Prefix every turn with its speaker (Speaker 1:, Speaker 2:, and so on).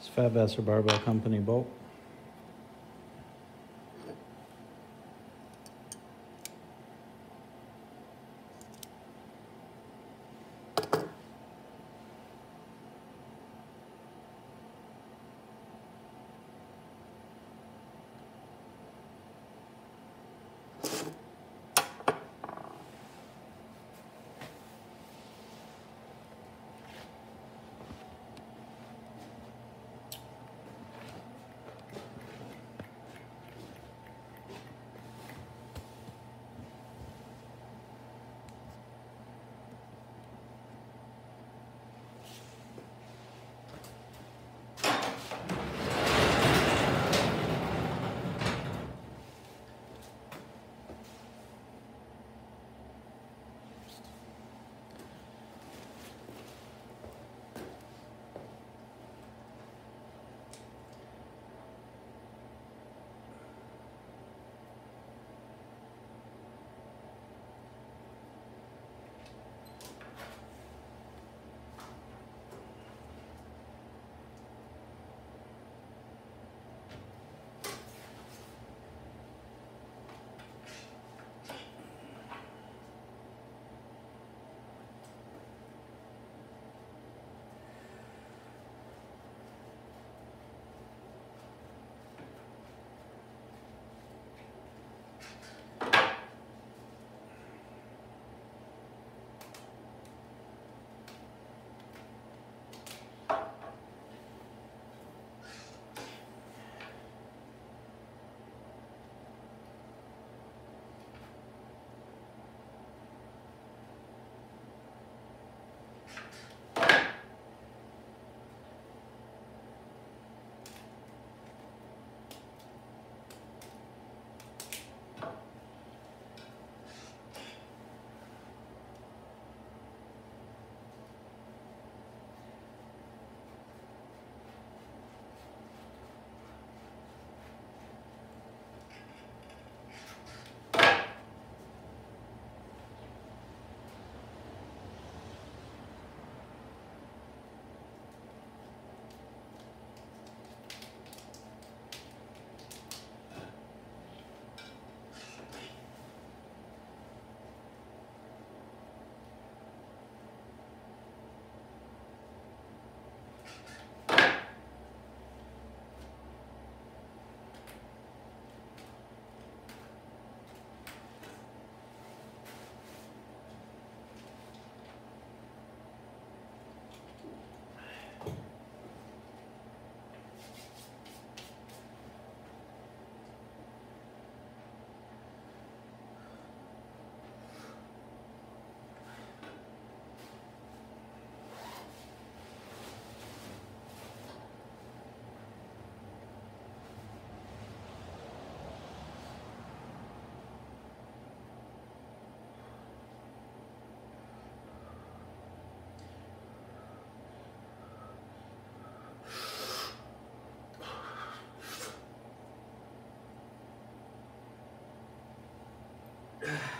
Speaker 1: It's Vassar Barbell Company boat. Yeah.